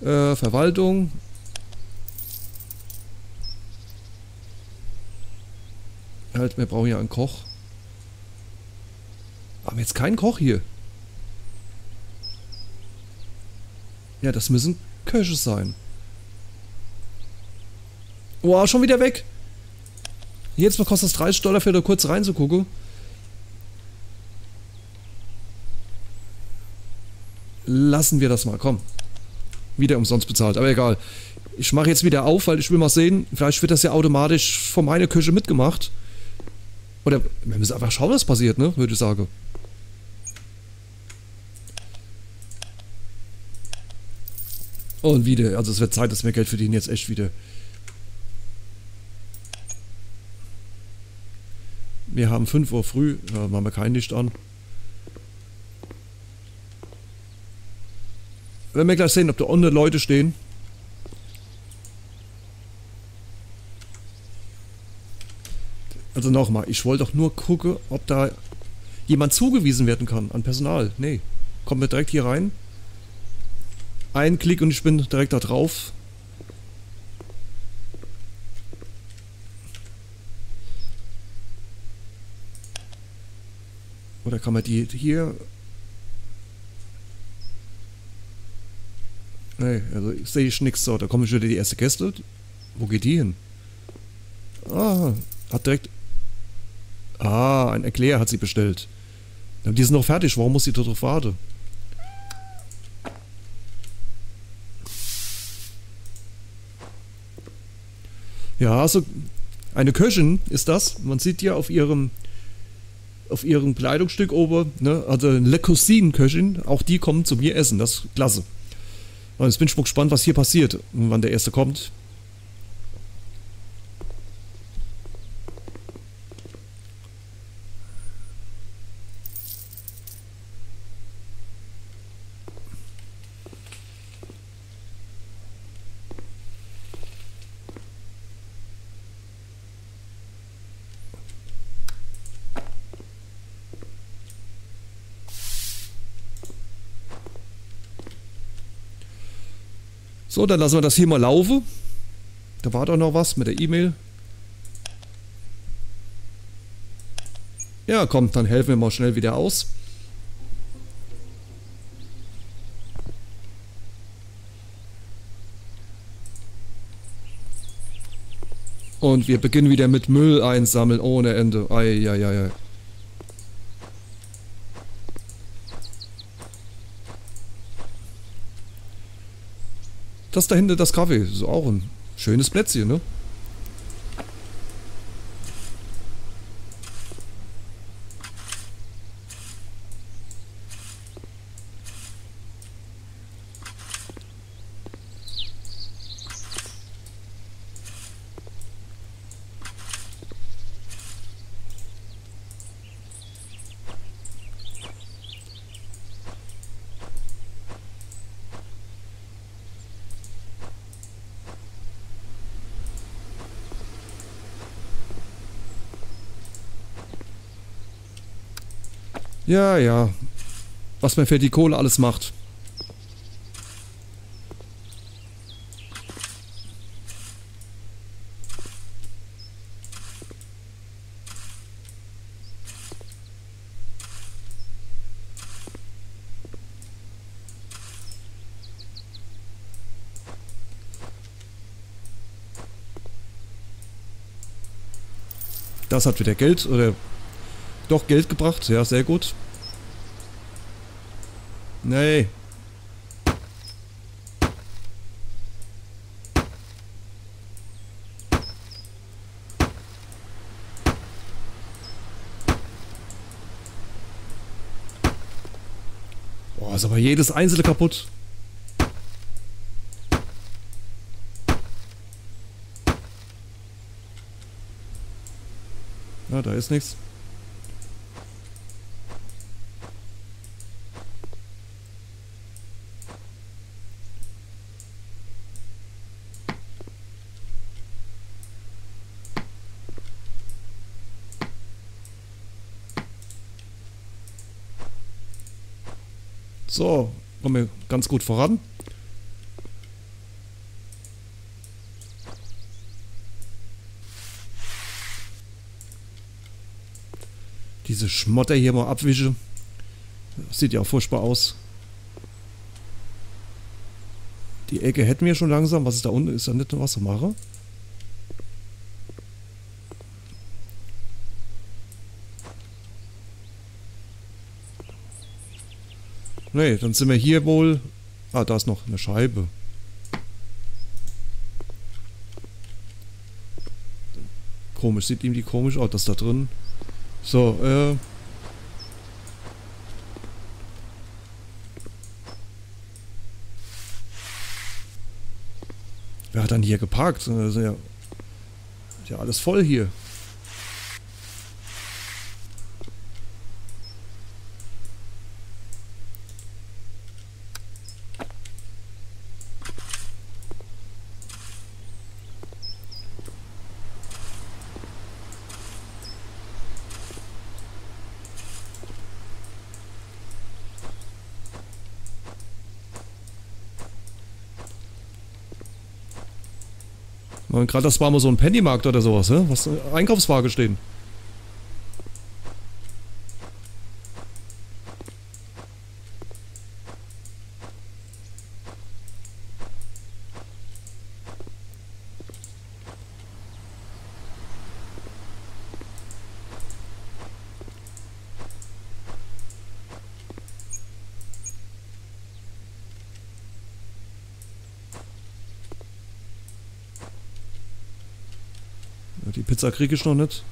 Äh, Verwaltung. Halt, wir brauchen ja einen Koch. Haben wir jetzt keinen Koch hier? Ja, das müssen Köche sein. Oh, schon wieder weg. Jetzt kostet es 30 Dollar für da kurz reinzugucken. Lassen wir das mal, komm. Wieder umsonst bezahlt, aber egal. Ich mache jetzt wieder auf, weil ich will mal sehen, vielleicht wird das ja automatisch von meiner Küche mitgemacht. Oder wir müssen einfach schauen, was passiert, ne? Würde ich sagen. Und wieder, also es wird Zeit, dass wir Geld verdienen, jetzt echt wieder. Wir haben 5 Uhr früh, da machen wir kein Licht an. Wenn wir gleich sehen, ob da unten Leute stehen. Also nochmal, ich wollte doch nur gucken, ob da jemand zugewiesen werden kann an Personal. Nee, kommen wir direkt hier rein. Ein Klick und ich bin direkt da drauf. Oder kann man die hier... Nee, also sehe ich nichts. So, da kommen schon wieder die erste Gäste. Wo geht die hin? Ah, hat direkt... Ah, ein Erklär hat sie bestellt. Die sind noch fertig. Warum muss sie darauf warten? Ja, also eine Köchin ist das. Man sieht ja auf ihrem auf ihrem Kleidungsstück oben, ne? also Le Cousine Köchin, auch die kommen zu mir essen, das ist klasse. Und jetzt bin ich mal gespannt, was hier passiert, wann der erste kommt. So, dann lassen wir das hier mal laufen. Da war doch noch was mit der E-Mail. Ja, komm, dann helfen wir mal schnell wieder aus. Und wir beginnen wieder mit Müll einsammeln ohne Ende. Eieiei. Das da das Kaffee, ist auch ein schönes Plätzchen, ne? Ja, ja. Was man für die Kohle alles macht. Das hat wieder Geld oder doch, Geld gebracht. Ja, sehr gut. Nee. Boah, ist aber jedes einzelne kaputt. Ja, da ist nichts. So, kommen wir ganz gut voran. Diese Schmotter hier mal abwische. Sieht ja auch furchtbar aus. Die Ecke hätten wir schon langsam. Was ist da unten? Ist da nicht eine Wassermache? Nee, dann sind wir hier wohl... Ah, da ist noch eine Scheibe. Komisch, sieht ihm die komisch aus, das da drin. So, äh... Wer hat dann hier geparkt? Das ist ja, ist ja alles voll hier. Gerade das war mal so ein Pennymarkt oder sowas, ne? Was Einkaufswagen stehen. Die Pizza kriege ich noch nicht.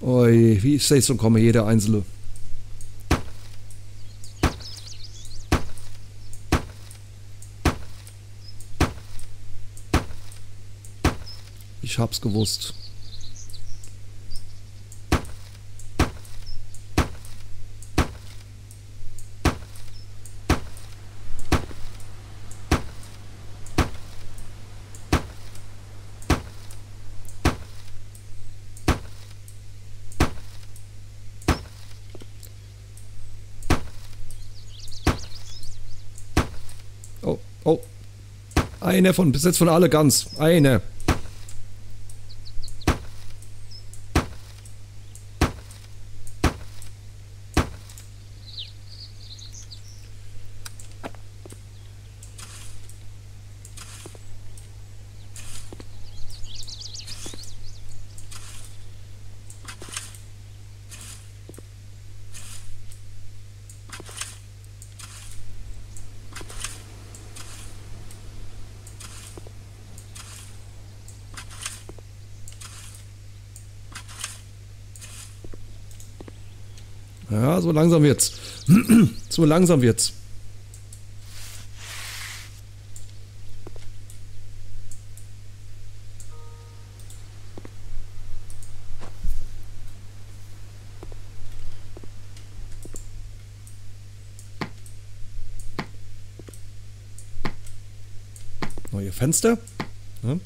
Oi, wie ich sehe und komme, jeder einzelne. Ich hab's gewusst. Oh, oh. Eine von, besetzt von alle ganz. Eine. Langsam wird's. <clears throat> so langsam wird's. Neue Fenster. Ja.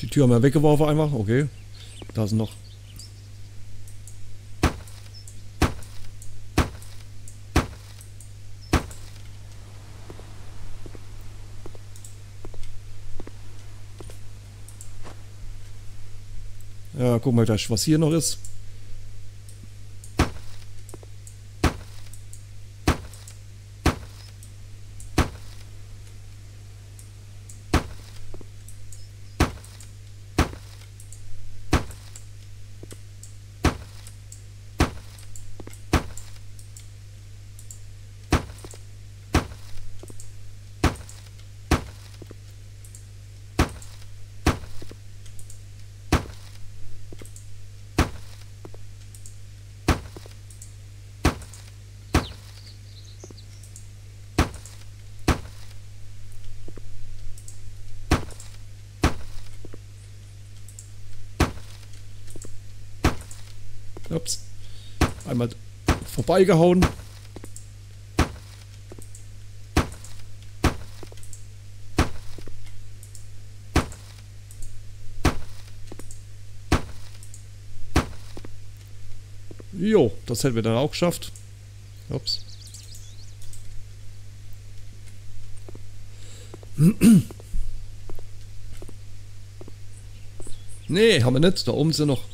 Die Tür haben wir weggeworfen einfach. Okay. Da sind noch. Ja, gucken wir gleich, was hier noch ist. Ups. Einmal vorbeigehauen. Jo, das hätten wir dann auch geschafft. Ups. Nee, haben wir nicht. Da oben sind noch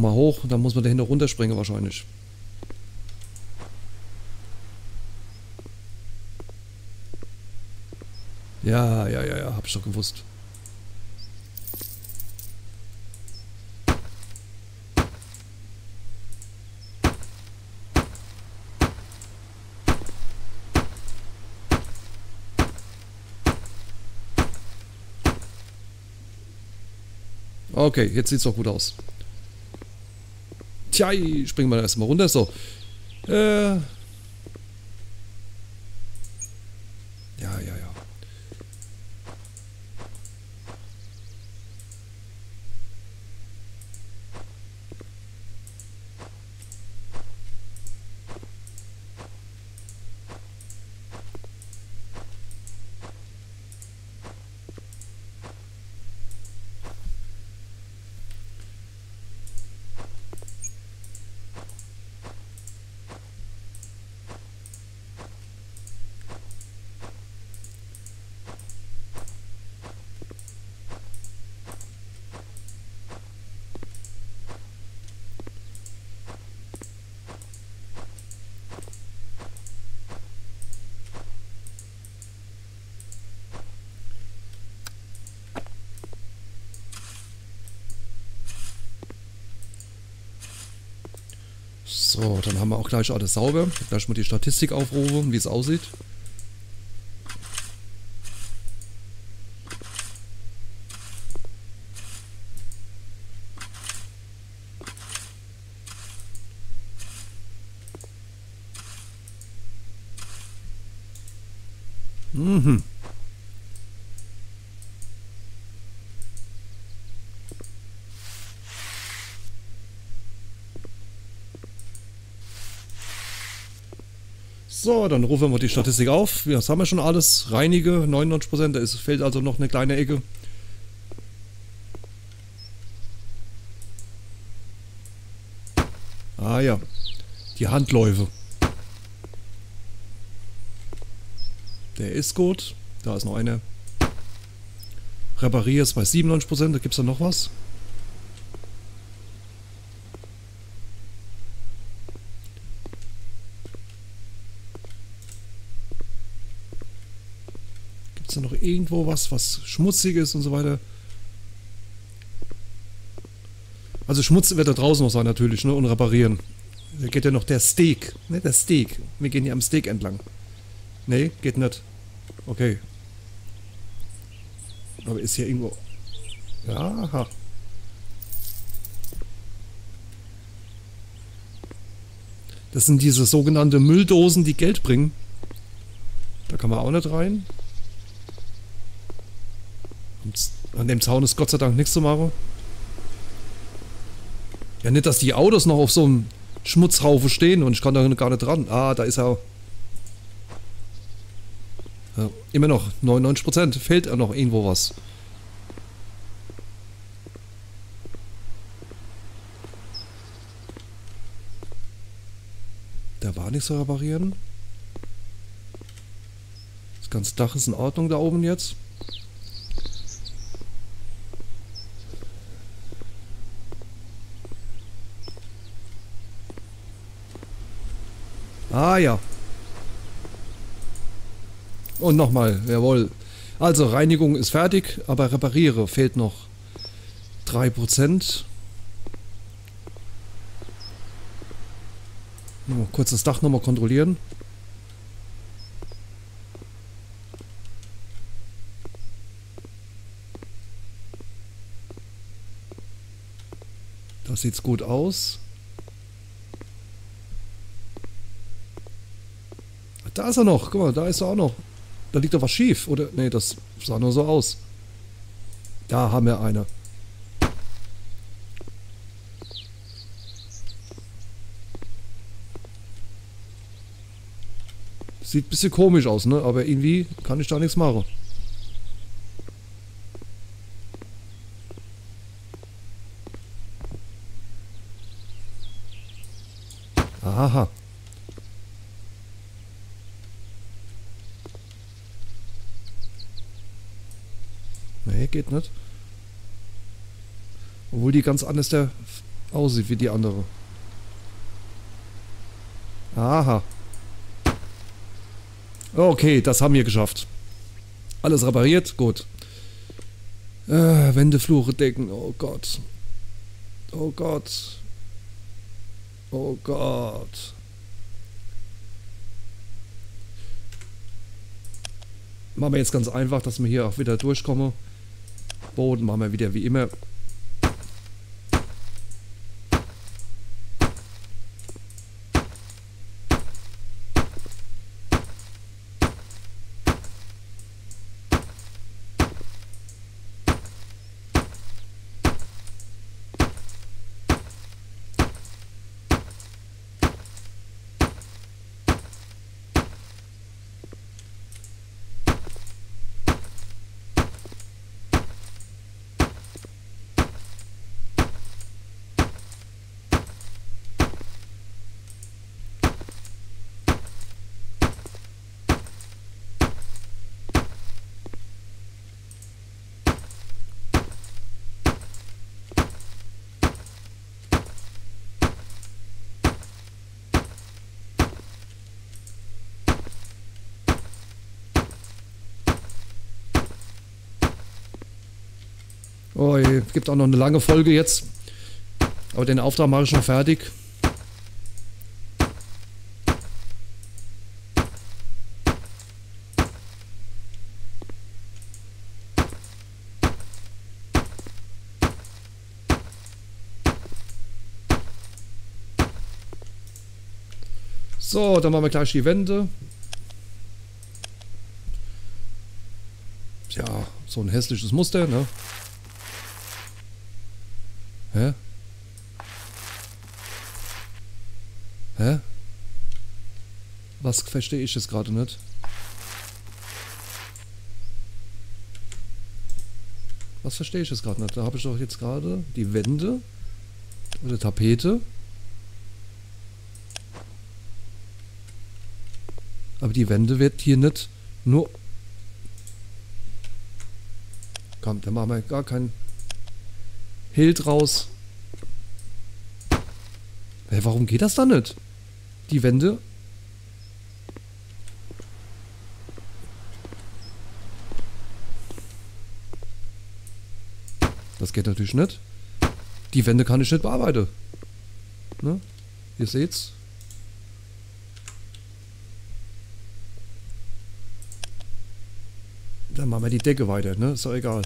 Nochmal hoch, dann muss man dahinter runterspringen wahrscheinlich. Ja, ja, ja, ja, hab ich doch gewusst. Okay, jetzt sieht's doch gut aus. Tja, springen wir erstmal runter. So. Äh. Ja, ja, ja. So, dann haben wir auch gleich alles sauber. Gleich mal die Statistik aufrufen, wie es aussieht. So, dann rufen wir die Statistik auf. Das haben wir schon alles. Reinige 99%. Da ist, fehlt also noch eine kleine Ecke. Ah ja, die Handläufe. Der ist gut. Da ist noch eine. Reparier ist bei 97%. Da gibt es da noch was. Gibt es da noch irgendwo was, was schmutzig ist und so weiter? Also Schmutz wird da draußen noch sein natürlich, ne? Und reparieren. Da geht ja noch der Steak. Ne, der Steak. Wir gehen hier am Steak entlang. Ne, geht nicht. Okay. Aber ist hier irgendwo... Ja, aha. Das sind diese sogenannte Mülldosen, die Geld bringen. Da kann man auch nicht rein. An dem Zaun ist Gott sei Dank nichts zu machen. Ja, nicht, dass die Autos noch auf so einem Schmutzhaufen stehen und ich kann da gar nicht dran. Ah, da ist er. Ja, immer noch 99%. Fehlt ja noch irgendwo was. Da war nichts zu reparieren. Das ganze Dach ist in Ordnung da oben jetzt. Ah ja. Und nochmal, jawohl. Also Reinigung ist fertig, aber repariere fehlt noch 3%. Nur kurz das Dach nochmal kontrollieren. Das sieht's gut aus. Da ist er noch. Guck mal, da ist er auch noch. Da liegt doch was schief. Oder? Nee, das sah nur so aus. Da haben wir eine. Sieht ein bisschen komisch aus, ne? Aber irgendwie kann ich da nichts machen. Aha. Nee, geht nicht. Obwohl die ganz anders der aussieht wie die andere. Aha. Okay, das haben wir geschafft. Alles repariert, gut. Äh, Wände, Decken, oh Gott. Oh Gott. Oh Gott. Machen wir jetzt ganz einfach, dass wir hier auch wieder durchkommen. Boden machen wir wieder wie immer Oh, es gibt auch noch eine lange Folge jetzt. Aber den Auftrag mache ich schon fertig. So, dann machen wir gleich die Wände. Ja, so ein hässliches Muster, ne? Hä? Hä? Was verstehe ich jetzt gerade nicht? Was verstehe ich jetzt gerade nicht? Da habe ich doch jetzt gerade die Wände oder Tapete. Aber die Wände wird hier nicht nur... Komm, da machen wir gar kein Hild raus. Hey, warum geht das da nicht? Die Wände Das geht natürlich nicht. Die Wände kann ich nicht bearbeiten. Ne? Ihr seht's. Dann machen wir die Decke weiter, ne? Ist doch egal.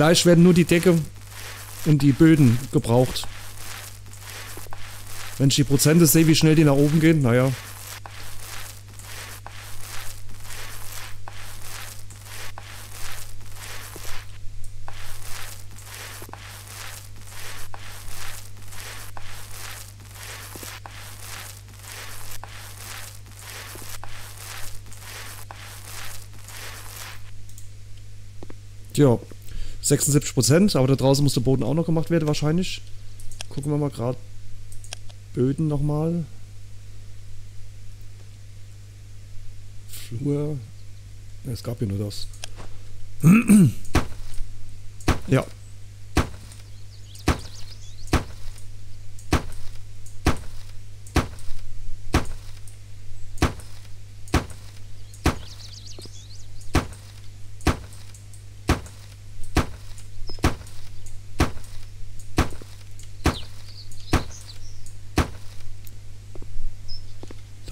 Vielleicht werden nur die Decke und die Böden gebraucht. Wenn ich die Prozente sehe, wie schnell die nach oben gehen, naja. Tja. 76 Prozent, aber da draußen muss der Boden auch noch gemacht werden wahrscheinlich. Gucken wir mal gerade Böden nochmal. Flur. Es gab ja nur das. <clears throat> ja.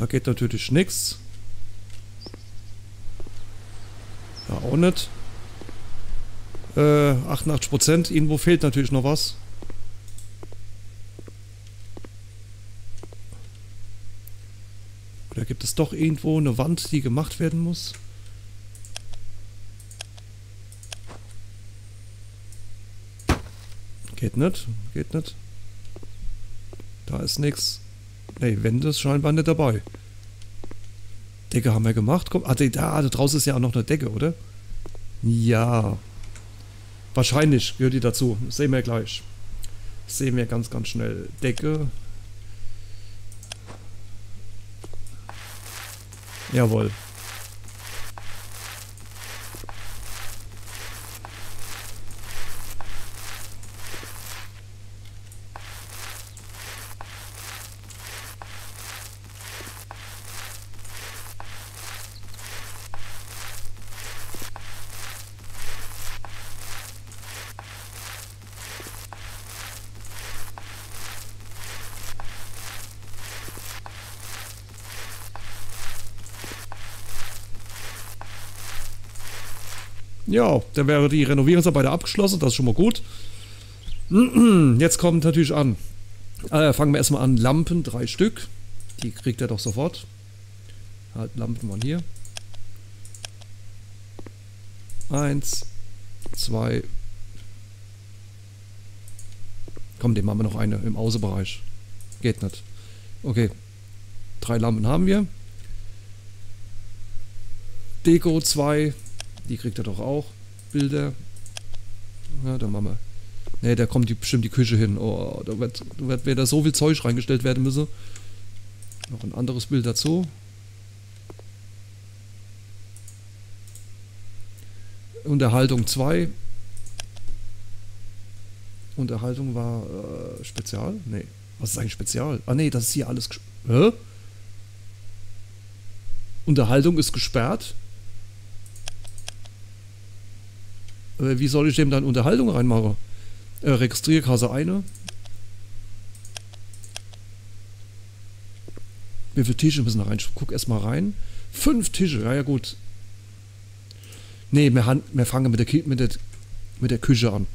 Geht natürlich nichts. Ja, auch nicht. Äh, 88%. Irgendwo fehlt natürlich noch was. Oder gibt es doch irgendwo eine Wand, die gemacht werden muss? Geht nicht. Geht nicht. Da ist nichts. Ne, Wände ist scheinbar nicht dabei. Decke haben wir gemacht. Komm, ah, da, da draußen ist ja auch noch eine Decke, oder? Ja. Wahrscheinlich gehört die dazu. sehen wir gleich. sehen wir ganz, ganz schnell. Decke. Jawohl. Ja, dann wäre die Renovierungsarbeit abgeschlossen, das ist schon mal gut. <clears throat> Jetzt kommt natürlich an. Äh, fangen wir erstmal an. Lampen, drei Stück. Die kriegt er doch sofort. Halt, Lampen waren hier. Eins, zwei. Komm, dem machen wir noch eine im Außenbereich. Geht nicht. Okay. Drei Lampen haben wir. Deko 2. Die kriegt er doch auch. Bilder. Ja, dann machen wir. Ne, da kommt die, bestimmt die Küche hin. Oh, da wird, da wird wieder so viel Zeug reingestellt werden müssen. Noch ein anderes Bild dazu. Unterhaltung 2. Unterhaltung war äh, Spezial? Nee. Was ist eigentlich Spezial? Ah nee, das ist hier alles... Hä? Unterhaltung ist gesperrt. Äh, wie soll ich dem dann Unterhaltung reinmachen? Äh, Registrierkasse eine. Wie viele Tische müssen da rein? Ich guck erstmal rein. Fünf Tische, ja, ja gut. Nee, wir, wir fangen mit der, mit, der, mit der Küche an.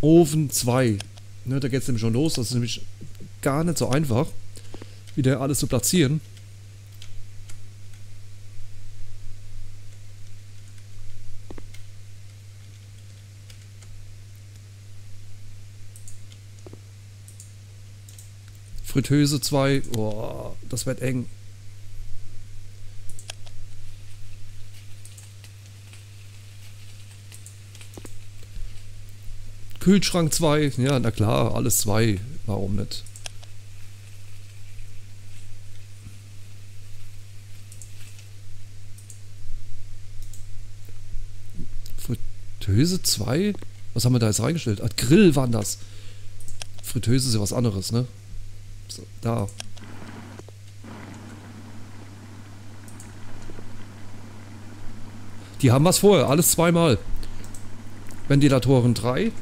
Ofen 2. Ne, da geht es nämlich schon los. Das ist nämlich gar nicht so einfach, wieder alles zu platzieren. Fritteuse 2. Oh, das wird eng. Kühlschrank 2. Ja, na klar, alles 2. Warum nicht? Fritteuse 2? Was haben wir da jetzt reingestellt? Ah, Grill waren das. Fritteuse ist ja was anderes, ne? So, da. Die haben was vorher, alles zweimal. Ventilatoren 3.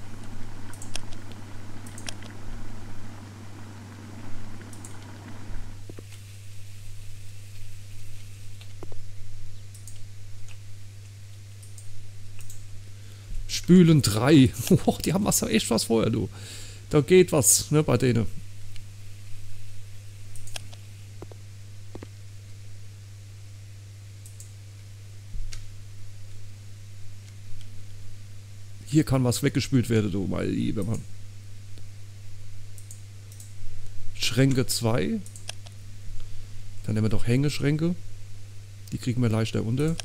Spülen 3. <laughs> Oh, die haben was echt was vorher, du. Da geht was, ne, bei denen. Hier kann was weggespült werden, du, mein lieber Mann. Schränke 2. Dann nehmen wir doch Hängeschränke. Die kriegen wir leichter unter.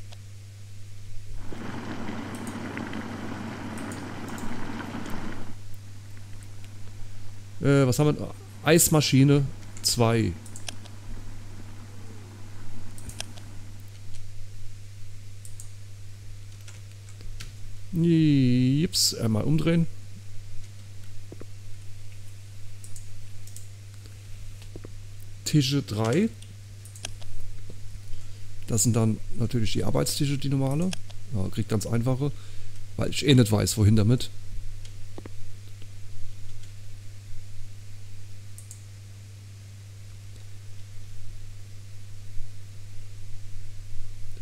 Äh, was haben wir? Eismaschine 2. Jips, einmal umdrehen. Tische 3. Das sind dann natürlich die Arbeitstische, die normale. Ja, kriegt ganz einfache, weil ich eh nicht weiß, wohin damit.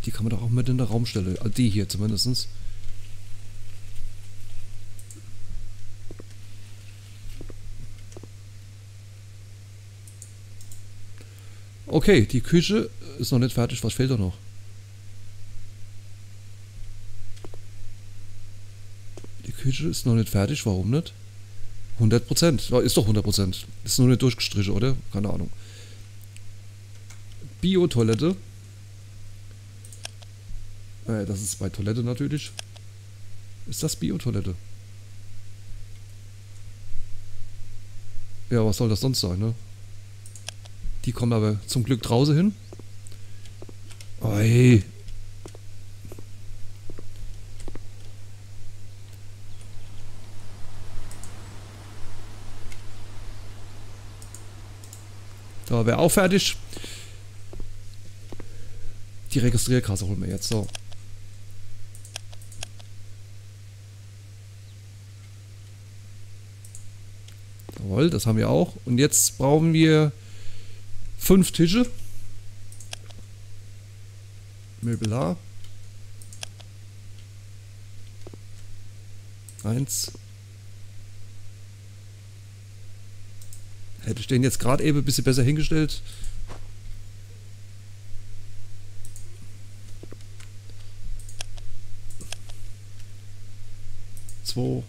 Die kann man doch auch mit in der Raumstelle, also die hier zumindestens. Okay, die Küche ist noch nicht fertig. Was fehlt da noch? Die Küche ist noch nicht fertig. Warum nicht? 100%. Ja, ist doch 100%. Ist nur nicht durchgestrichen, oder? Keine Ahnung. Bio-Toilette. Äh, das ist bei Toilette natürlich. Ist das Bio-Toilette? Ja, was soll das sonst sein, ne? Die kommen aber zum Glück draußen hin. Oi. Da wäre auch fertig. Die Registrierkasse holen wir jetzt. So. Jawohl, das haben wir auch. Und jetzt brauchen wir Fünf Tische. Möbelar. Eins. Hätte ich den jetzt gerade eben ein bisschen besser hingestellt. Zwei.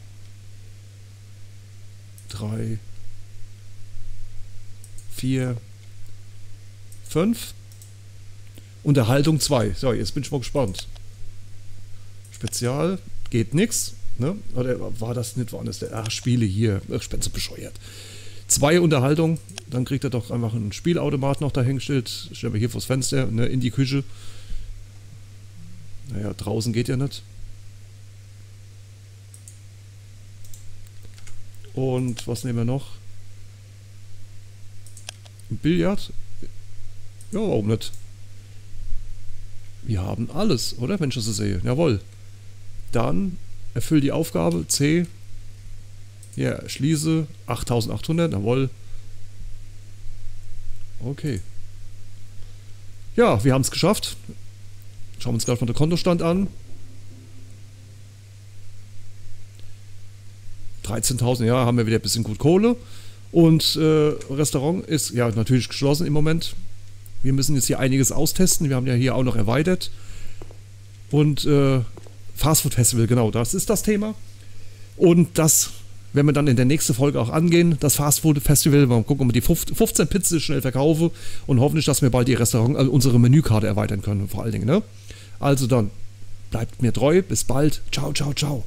Drei. Vier. Fünf. Unterhaltung 2. So, jetzt bin ich mal gespannt. Spezial geht nix. Ne? Oder war das nicht woanders? Ach, Spiele hier. Ich bin so bescheuert. Zwei Unterhaltung, dann kriegt er doch einfach einen Spielautomat noch dahingestellt. Stellen wir hier vors Fenster, ne, in die Küche. Naja, draußen geht ja nicht. Und was nehmen wir noch? Ein Billard? Ja, warum nicht? Wir haben alles, oder? Wenn ich das so sehe. Jawohl. Dann erfüll die Aufgabe. C. Ja, schließe. 8800. Jawohl. Okay. Ja, wir haben es geschafft. Schauen wir uns gleich mal den Kontostand an. 13.000, ja, haben wir wieder ein bisschen gut Kohle. Und äh, Restaurant ist ja natürlich geschlossen im Moment. Wir müssen jetzt hier einiges austesten. Wir haben ja hier auch noch erweitert. Und äh, Fastfood Festival, genau, das ist das Thema. Und das werden wir dann in der nächsten Folge auch angehen. Das Fastfood Festival. Mal gucken, ob wir die 15 Pizzen schnell verkaufen und hoffentlich, dass wir bald die Restaurant, also unsere Menükarte erweitern können, vor allen Dingen. Ne? Also dann, bleibt mir treu. Bis bald. Ciao, ciao, ciao.